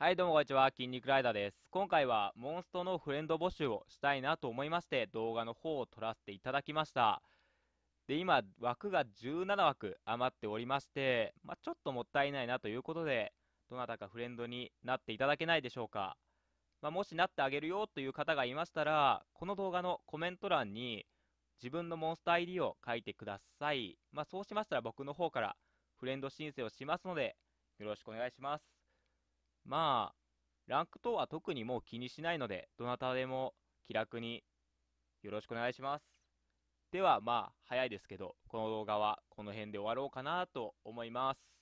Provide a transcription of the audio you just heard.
はい、どうもこんにちは。筋肉ライダーです。今回はモンストのフレンド募集をしたいなと思いまして動画の方を撮らせていただきました。で、今枠が17枠余っておりまして、まあ、ちょっともったいないなということで、どなたかフレンドになっていただけないでしょうか。まあ、もしなってあげるよという方がいましたら、この動画のコメント欄に自分のモンスター ID を書いてください。まあ、そうしましたら僕の方からフレンド申請をしますので、よろしくお願いします。まあ、ランク等は特にもう気にしないので、どなたでも気楽によろしくお願いします。では、まあ、早いですけど、この動画はこの辺で終わろうかなと思います。